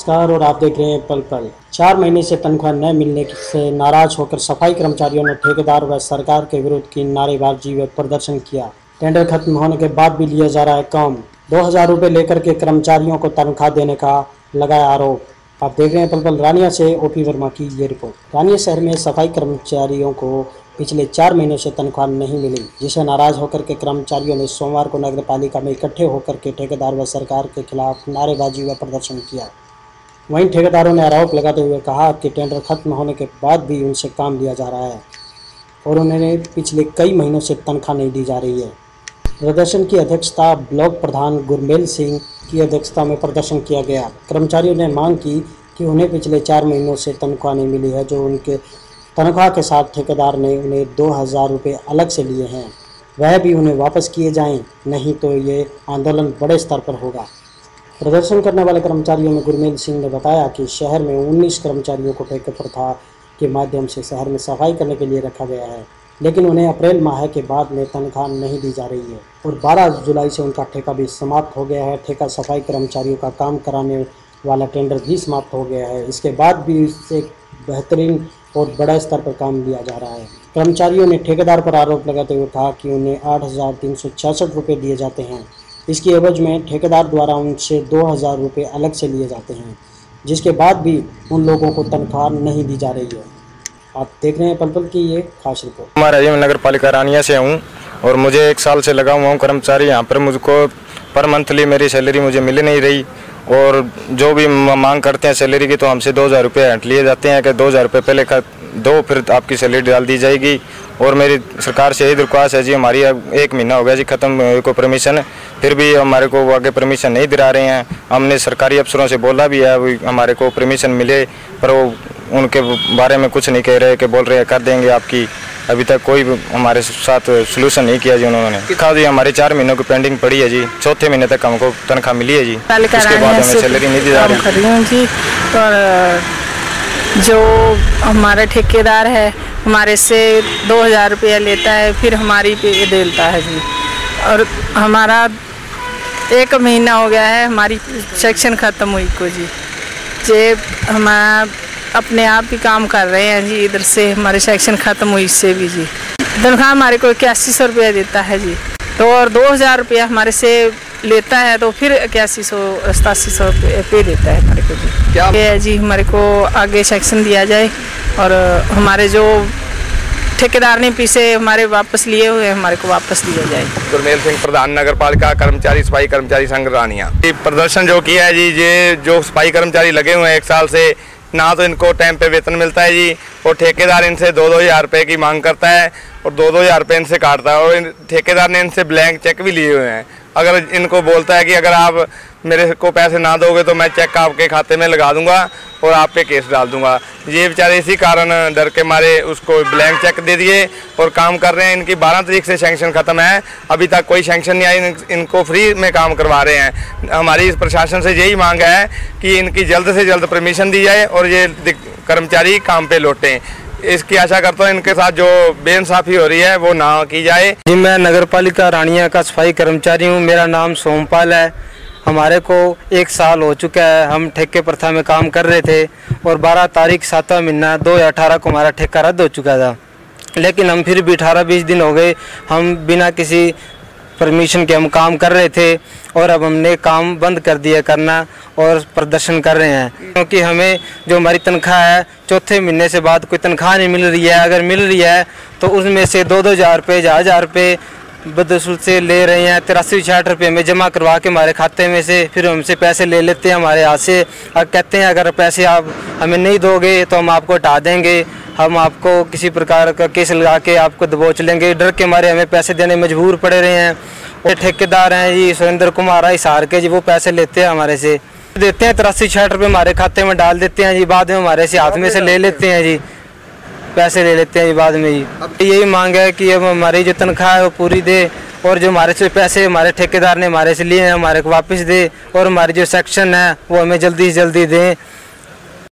नमस्कार, और आप देख रहे हैं पल पल। चार महीने से तनख्वाह न मिलने से नाराज़ होकर सफ़ाई कर्मचारियों ने ठेकेदार व सरकार के विरुद्ध की नारेबाजी व प्रदर्शन किया। टेंडर खत्म होने के बाद भी लिया जा रहा है काम। दो हज़ार रुपये लेकर के कर्मचारियों को तनख्वाह देने का लगाया आरोप। आप देख रहे हैं पल पल, रानिया से ओपी वर्मा की ये रिपोर्ट। रानिया शहर में सफ़ाई कर्मचारियों को पिछले चार महीनों से तनख्वाह नहीं मिली जिसे नाराज़ होकर के कर्मचारियों ने सोमवार को नगर पालिका में इकट्ठे होकर के ठेकेदार व सरकार के खिलाफ नारेबाजी व प्रदर्शन किया। वहीं ठेकेदारों ने आरोप लगाते हुए कहा कि टेंडर खत्म होने के बाद भी उनसे काम लिया जा रहा है और उन्हें पिछले कई महीनों से तनख्वाह नहीं दी जा रही है। प्रदर्शन की अध्यक्षता ब्लॉक प्रधान गुरमेल सिंह की अध्यक्षता में प्रदर्शन किया गया। कर्मचारियों ने मांग की कि उन्हें पिछले चार महीनों से तनख्वाह नहीं मिली है, जो उनके तनख्वाह के साथ ठेकेदार ने उन्हें दो हज़ार रुपये अलग से लिए हैं। वह भी उन्हें वापस किए जाएँ, नहीं तो ये आंदोलन बड़े स्तर पर होगा। प्रदर्शन करने वाले कर्मचारियों में गुरमेल सिंह ने बताया कि शहर में 19 कर्मचारियों को ठेके प्रथा के माध्यम से शहर में सफ़ाई करने के लिए रखा गया है। लेकिन उन्हें अप्रैल माह के बाद में तनख्वाह नहीं दी जा रही है और 12 जुलाई से उनका ठेका भी समाप्त हो गया है। ठेका सफ़ाई कर्मचारियों का काम कराने वाला टेंडर भी समाप्त हो गया है। इसके बाद भी इससे बेहतरीन और बड़ा स्तर पर काम लिया जा रहा है। कर्मचारियों ने ठेकेदार पर आरोप लगाते हुए कहा कि उन्हें आठ हज़ार तीन सौ छियासठ रुपये दिए जाते हैं। इसकी एवज में ठेकेदार द्वारा उनसे दो हज़ार रुपये अलग से लिए जाते हैं, जिसके बाद भी उन लोगों को तनख्वाह नहीं दी जा रही है। आप देख रहे हैं पल पल की ये खास रिपोर्ट। मैं राजीव नगर पालिका रानिया से हूँ और मुझे एक साल से लगा हुआ हूँ कर्मचारी। यहाँ पर मुझको पर मंथली मेरी सैलरी मुझे मिल नहीं रही और जो भी मांग करते हैं सैलरी की तो हमसे दो हज़ार रुपये हट लिए जाते हैं, कि दो हज़ार रुपये पहले दो फिर आपकी सैलरी डाल दी जाएगी। और मेरी सरकार से यही दरख्वास्त है जी हमारी अब एक महीना हो गया जी ख़त्म को परमिशन फिर भी हमारे को वो आगे परमिशन नहीं दिला रहे हैं। हमने सरकारी अफसरों से बोला भी है हमारे को परमिशन मिले पर वो उनके बारे में कुछ नहीं कह रहे कि बोल रहे हैं कर देंगे आपकी। अभी तक कोई हमारे साथ सोल्यूशन नहीं किया जी उन्होंने। खा जी हमारे चार महीनों की पेंडिंग पड़ी है जी। चौथे महीने तक हमको तनख्वाह मिली है जी। उसके बाद हमें सैलरी नहीं दी जा रही। जी। और जो हमारा ठेकेदार है, हमारे से दो हज़ार रुपया लेता है, फिर हमारी पे देता है जी। और हमारा एक महीना हो गया है, हमारी सेक्शन ख़त्म हुई को जी। जे हमारा अपने आप ही काम कर रहे हैं जी, इधर से हमारे सेक्शन ख़त्म हुई इससे भी जी। तनख्वाह हमारे को इक्यासी सौ रुपया देता है जी। तो और दो हज़ार रुपया हमारे से लेता है तो फिर इक्यासी सौ सतासी सौ पे देता है हमारे को जी। क्या? है जी हमारे को आगे सेक्शन दिया जाए और हमारे जो ठेकेदार ने पीछे हमारे वापस लिए हुए हमारे को वापस दिया जाए। गुरमेल सिंह प्रधान नगर पालिका कर्मचारी सफ़ाई कर्मचारी संघ रानिया। प्रदर्शन जो किया है जी ये जो सफ़ाई कर्मचारी लगे हुए हैं एक साल से ना तो इनको टाइम पे वेतन मिलता है जी और ठेकेदार इनसे दो दो हज़ार रुपये की मांग करता है और दो दो हज़ार रुपये इनसे काटता है और ठेकेदार ने इनसे ब्लैंक चेक भी लिए हुए हैं। अगर इनको बोलता है कि अगर आप मेरे को पैसे ना दोगे तो मैं चेक आपके खाते में लगा दूँगा और आप पे केस डाल दूँगा। ये बेचारे इसी कारण डर के मारे उसको ब्लैंक चेक दे दिए और काम कर रहे हैं। इनकी 12 तारीख से सेंक्शन ख़त्म है। अभी तक कोई सेंक्शन नहीं आई। इनको फ्री में काम करवा रहे हैं। हमारी इस प्रशासन से यही मांग है कि इनकी जल्द से जल्द परमिशन दी जाए और ये कर्मचारी काम पे लौटें। इसकी आशा करता हूँ इनके साथ जो बेइंसाफ़ी हो रही है, वो ना की जाए। जी, मैं नगर पालिका रानिया का सफ़ाई कर्मचारी हूँ। मेरा नाम सोमपाल है। हमारे को एक साल हो चुका है। हम ठेके प्रथा में काम कर रहे थे और 12 तारीख सातवां महीना दो अठारह को हमारा ठेका रद्द हो चुका था। लेकिन हम फिर भी अठारह बीस दिन हो गए। हम बिना किसी परमिशन के हम काम कर रहे थे और अब हमने काम बंद कर दिया करना। और प्रदर्शन कर रहे हैं। क्योंकि हमें जो हमारी तनख्वाह है, चौथे महीने से बाद कोई तनख्वाह नहीं मिल रही है। अगर मिल रही है तो उसमें से दो दो हज़ार रुपये हज़ार हज़ार रुपये बदसूल से ले रहे हैं। तिरासी छियाठ रुपये में जमा करवा के हमारे खाते में से फिर हमसे पैसे ले लेते हैं हमारे हाथ से। अब कहते हैं, अगर पैसे आप हमें नहीं दोगे तो हम आपको हटा देंगे। हम आपको किसी प्रकार का केस लगा के आपको दबोच लेंगे। डर के मारे हमें पैसे देने मजबूर पड़े रहे हैं। और ठेकेदार हैं जी सुरेंद्र कुमार हिसार के जी, वो पैसे लेते हैं हमारे से। देते हैं, तिरासी छठ रुपये हमारे खाते में डाल देते हैं जी, बाद में हमारे से हाथ में से ले लेते हैं जी। पैसे ले लेते हैं जी बाद में जी। यही मांग है कि अब हमारी जो तनख्वाह है वो पूरी दे और जो हमारे से पैसे, हमारे ठेकेदार ने हमारे से लिए हैं, हमारे को वापस दे और हमारी जो सेक्शन है वो हमें जल्दी से जल्दी दें।